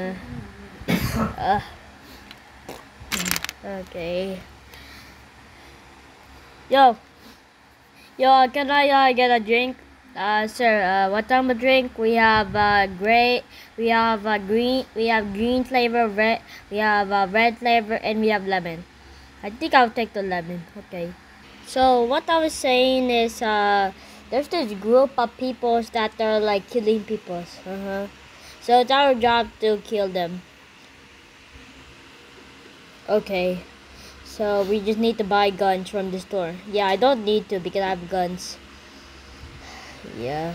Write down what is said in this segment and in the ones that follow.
Uh, okay. Yo. Yo, can I uh, get a drink? Uh, sir, uh, what type of drink? We have uh, gray, we have uh, green, we have green flavor, red, we have uh, red flavor, and we have lemon. I think I'll take the lemon. Okay. So what I was saying is, uh, there's this group of people that are like killing people. Uh huh. So it's our job to kill them. Okay. So we just need to buy guns from the store. Yeah, I don't need to because I have guns. Yeah.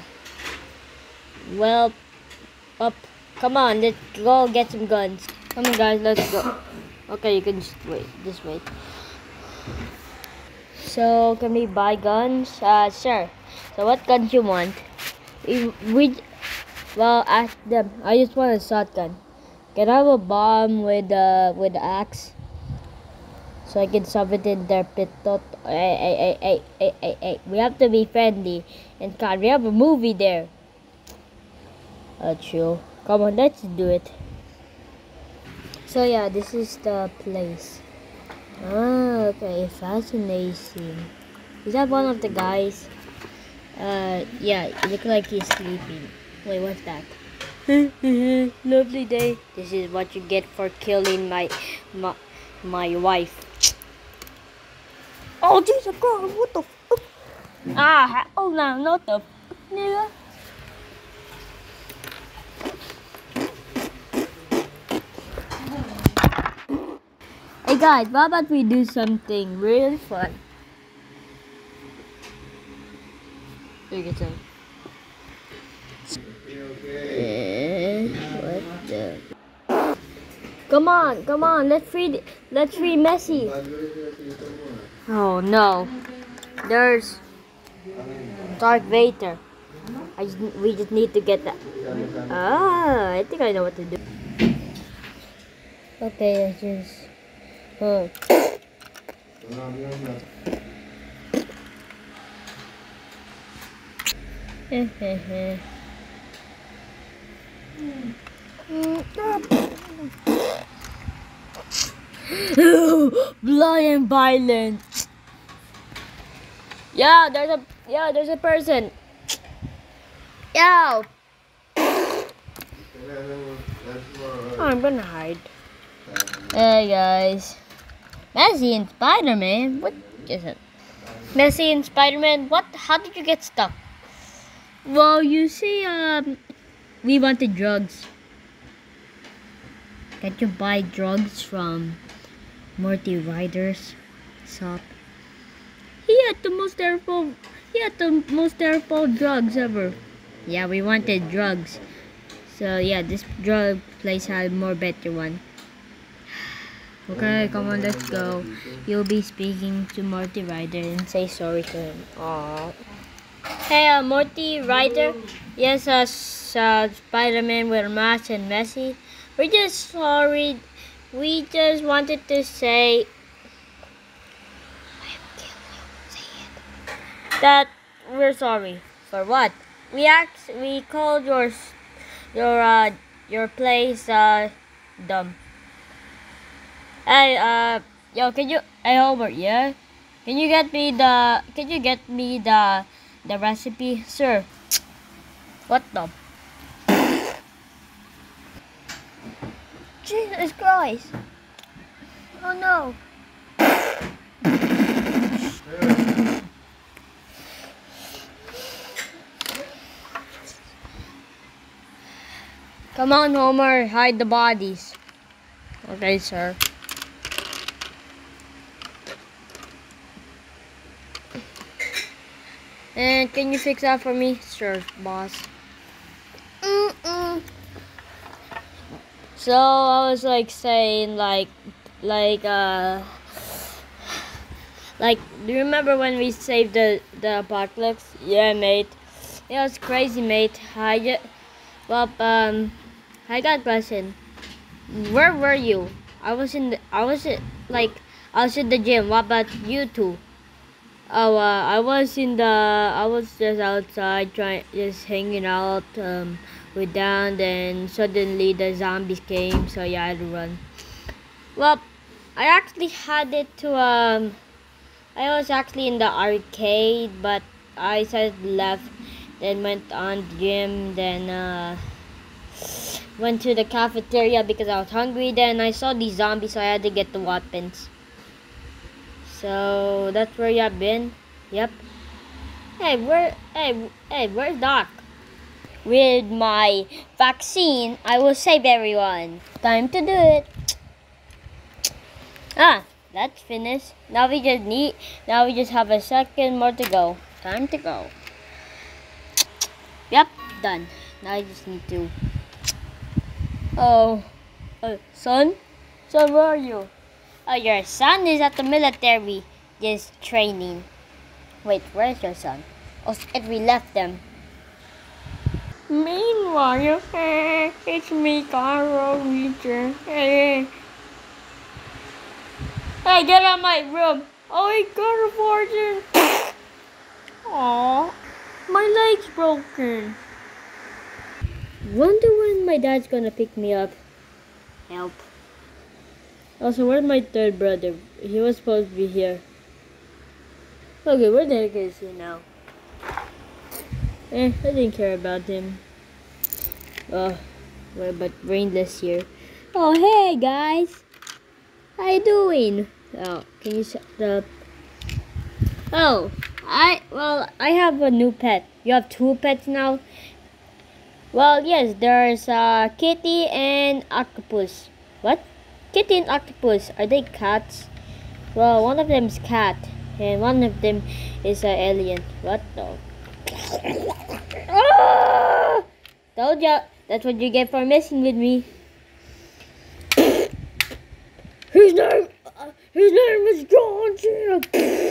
Well, up. Come on, let's go get some guns. Come on, guys, let's go. Okay, you can just wait. Just wait. So, can we buy guns? Uh, sure. So, what guns you want? We, we well, ask them. I just want a shotgun. Can I have a bomb with uh with axe? So I can shove it in their pit. Hey, hey, hey, hey, hey, hey, hey. We have to be friendly. And God, we have a movie there. Uh, chill. Come on, let's do it. So yeah, this is the place. Ah, okay, fascinating. Is that one of the guys? Uh, yeah, it looks like he's sleeping. Wait, what's that? Lovely day. This is what you get for killing my my, my wife. Oh Jesus God, what the fuck? Ah, oh no, not the fuck, nigga. Hey guys, how about we do something really fun? Look at them. What the? Come on, come on, let's free, let's free Messi. Oh no, there's Dark Vader. I just, we just need to get that. Ah, I think I know what to do. Okay, let's just. Oh. Blood and violence. Yeah, there's a yeah, there's a person. Yo. Oh, I'm gonna hide. Hey guys. Messi and Spider-Man. What is it? Messi and Spider-Man. What? How did you get stuck? Well, you see, um, we wanted drugs. Can you buy drugs from Morty Ryder's shop? He had the most terrible. He had the most terrible drugs ever. Yeah, we wanted drugs. So yeah, this drug place had more better one. Okay, come on, let's go. You'll be speaking to Morty Ryder and say sorry to him. Aww. Hey, uh, Morty Ryder. Yes, uh, s- uh Spider-Man with Mask and Messi. We're just sorry. We just wanted to say that we're sorry for what we act we called your your uh your place uh dumb. Hey uh yo can you hey Homer yeah can you get me the can you get me the the recipe sir what the Jesus Christ oh no Come on, Homer, hide the bodies. Okay, sir. And can you fix that for me? Sure, boss. So I was like saying like like uh like do you remember when we saved the the apocalypse? Yeah, mate. It was crazy, mate. I just well um I got a question. Where were you? I was in the, I was in, like I was in the gym. What about you two? Oh, uh, I was in the I was just outside trying just hanging out um we're down. Then suddenly the zombies came, so yeah, I had to run. Well, I actually had it to um. I was actually in the arcade, but I said left, then went on gym, then uh, went to the cafeteria because I was hungry. Then I saw these zombies, so I had to get the weapons. So that's where have been. Yep. Hey, where? Hey, hey, where's Doc? With my vaccine, I will save everyone. Time to do it. Ah, that's finished. Now we just need. Now we just have a second more to go. Time to go. Yep, done. Now I just need to. Oh, uh, son, son, where are you? Oh, your son is at the military, just training. Wait, where's your son? Oh, shit, we left them. Meanwhile, eh, it's me, Carl Reacher. Hey, hey, get out of my room. Oh, he got a fortune. Aw, my leg's broken. Wonder when my dad's gonna pick me up. Help. Also, where's my third brother? He was supposed to be here. Okay, where the heck is he now? Eh, I didn't care about him. Oh, what about Brainless here? Oh, hey guys! How you doing? Oh, can you shut up? Oh, I, well, I have a new pet. You have two pets now? Well, yes, there's uh, Kitty and Octopus. What? Kitty and Octopus, are they cats? Well, one of them is cat, and one of them is an alien. What the? Ah! Told ya, that's what you get for messing with me. his name, uh, his name is John Cena.